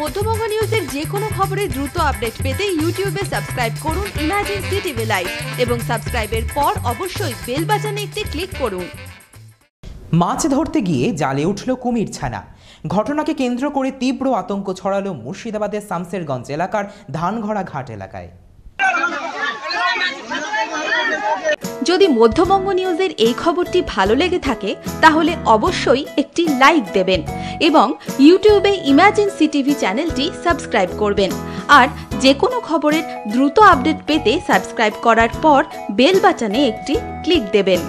মধ্যবঙ্গ নিউজের যে কোনো খবরের দ্রুত আপডেট পেতে ইউটিউবে সাবস্ক্রাইব করুন ইমার্জেন্সি টিভি লাইভ এবং সাবস্ক্রাইবের পর অবশ্যই বেল বাটনে একটি ক্লিক করুন। মাছ ধরতে গিয়ে জালে উঠল কুমির ছানা। ঘটনাকে কেন্দ্র করে তীব্র আতঙ্ক ছড়ালো মুর্শিদাবাদের শামসেরগঞ্জ এলাকার ধানঘড়া ঘাট এলাকায়। যদি মধ্যবঙ্গ নিউজের এই খবরটি ভালো লেগে থাকে, তাহলে অবশ্যই একটি লাইক দেবেন এবং ইউটিউবে ইমার্জেন্সি টিভি চ্যানেলটি সাবস্ক্রাইব করবেন। আর যে কোনো খবরের দ্রুত আপডেট পেতে সাবস্ক্রাইব করার পর বেল বাটনে একটি ক্লিক দেবেন।